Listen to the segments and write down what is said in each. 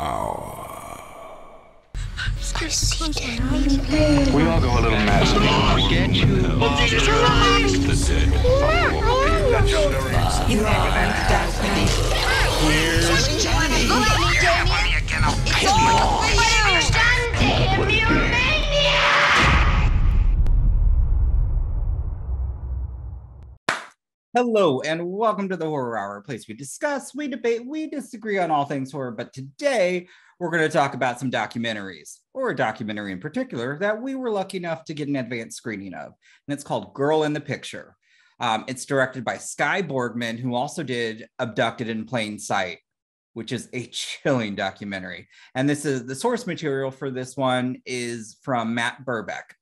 Hour. You're. We all go a little mad sometimes. Get you You are Here's Johnny. Go at me, Damien. It's all Hello and welcome to the Horror Hour, a place we discuss, we debate, we disagree on all things horror. But today we're going to talk about some documentaries, or a documentary in particular that we were lucky enough to get an advanced screening of. And it's called Girl in the Picture. Um, it's directed by Skye Borgman, who also did Abducted in Plain Sight, which is a chilling documentary. And this is the source material for this one is from Matt Birkbeck.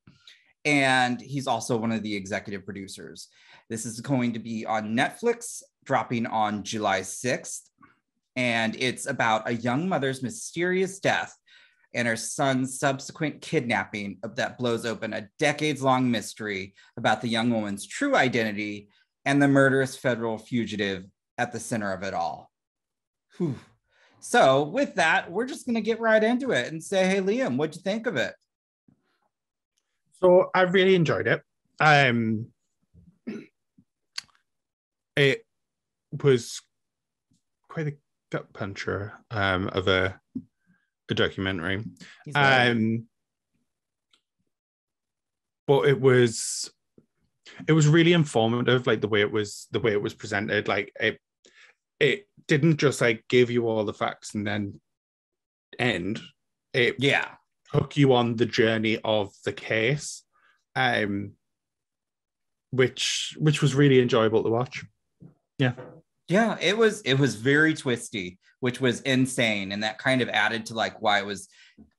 And he's also one of the executive producers. This is going to be on Netflix, dropping on July 6th. And it's about a young mother's mysterious death and her son's subsequent kidnapping that blows open a decades long mystery about the young woman's true identity and the murderous federal fugitive at the center of it all. Whew. So, with that, we're just going to get right into it and say, hey, Liam, what'd you think of it? So I really enjoyed it. Um, it was quite a gut puncher um, of a, a documentary. Um, but it was it was really informative, like the way it was the way it was presented. Like it it didn't just like give you all the facts and then end. It yeah. took you on the journey of the case, um, which which was really enjoyable to watch. Yeah, Yeah, it was it was very twisty, which was insane, and that kind of added to like why it was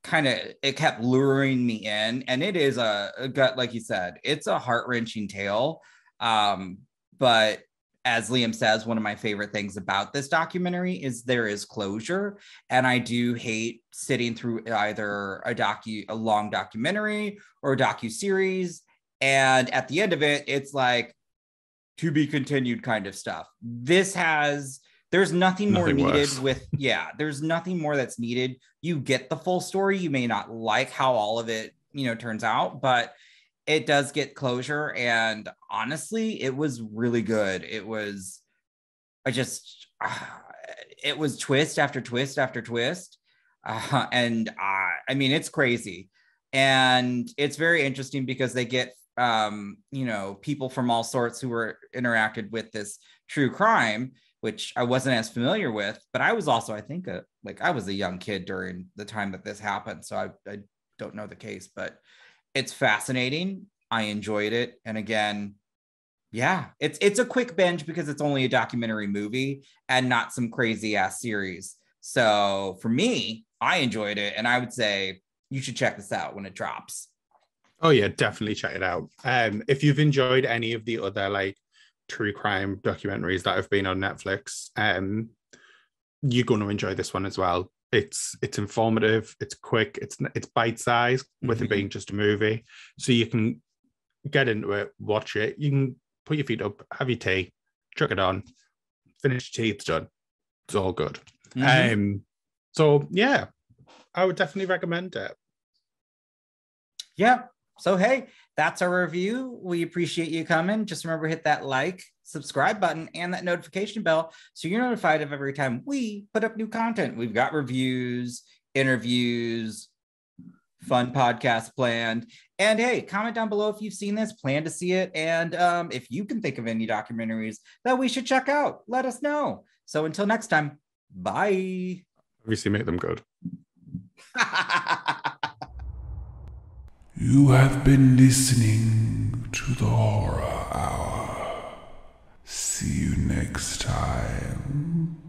kind of it kept luring me in. And it is a, a gut, like you said, it's a heart wrenching tale. Um, but as Liam says, one of my favorite things about this documentary is there is closure, and I do hate sitting through either a docu a long documentary or a docu series, and at the end of it, it's like to be continued kind of stuff. This has there's nothing, more Nothing needed worse. with yeah, there's nothing more that's needed. You get the full story. You may not like how all of it, you know, turns out, but it does get closure and honestly, it was really good. It was I just ah, it was twist after twist after twist. Uh, and uh, I mean, it's crazy. And it's very interesting because they get um, you know, people from all sorts who were interacted with this true crime, which I wasn't as familiar with. But I was also, I think, a, like I was a young kid during the time that this happened, so I, I don't know the case, but it's fascinating. I enjoyed it, and again, yeah, it's it's a quick binge because it's only a documentary movie and not some crazy ass series. So for me, I enjoyed it, and I would say you should check this out when it drops. Oh yeah, definitely check it out. Um, if you've enjoyed any of the other like true crime documentaries that have been on Netflix, um, you're going to enjoy this one as well. It's it's informative, it's quick, it's it's bite sized with Mhm. it being just a movie, so you can get into it, watch it. You can put your feet up, have your tea, chuck it on, finish your tea, it's done. It's all good. Mhm. Um, so yeah, I would definitely recommend it. yeah. So hey, that's our review. We appreciate you coming. Just remember hit that like, subscribe button, and that notification bell so you're notified of every time we put up new content. We've got reviews, interviews, fun podcasts planned. And hey, comment down below if you've seen this, plan to see it, and um, if you can think of any documentaries that we should check out, let us know. So until next time, bye. Obviously, make them good. You have been listening to the Horror Hour. See you next time.